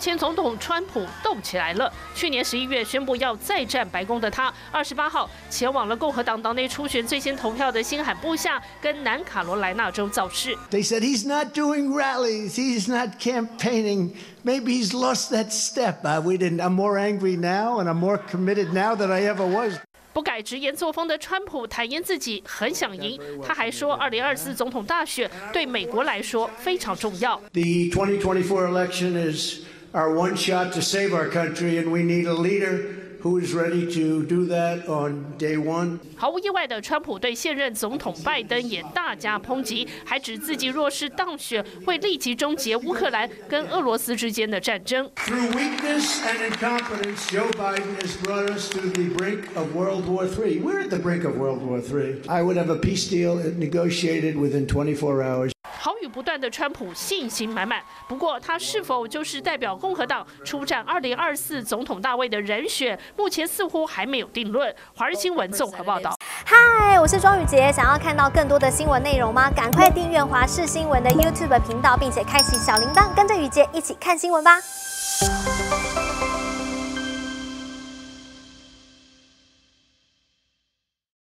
前总统川普斗起来了。去年十一月宣布要再战白宫的他，二十八号前往了共和党党内初选最先投票的新罕布夏跟南卡罗来纳州造势。They said he's not doing rallies, he's not campaigning. Maybe he's lost that step. Uh, we didn't. I'm more angry now, and I'm more committed now than I ever was. 不改直言作风的川普坦言自己很想赢，他还说，二零二四总统大选对美国来说非常重要。The 2024 election is our one shot to save our country, and we need a leader who is ready to do that on day one. 毫无意外的，川普对现任总统拜登也大加抨击，还指自己若是当选，会立即终结乌克兰跟俄罗斯之间的战争。 Through weakness and incompetence, Joe Biden has brought us to the brink of World War III. We're at the brink of World War III. I would have a peace deal negotiated within 24 hours. 好语不断的川普信心满满，不过他是否就是代表共和党出战二零二四总统大位的人选，目前似乎还没有定论。华日新闻综合报道。嗨，我是庄宇杰，想要看到更多的新闻内容吗？赶快订阅华视新闻的 YouTube 频道，并且开启小铃铛，跟着宇杰一起看新闻吧。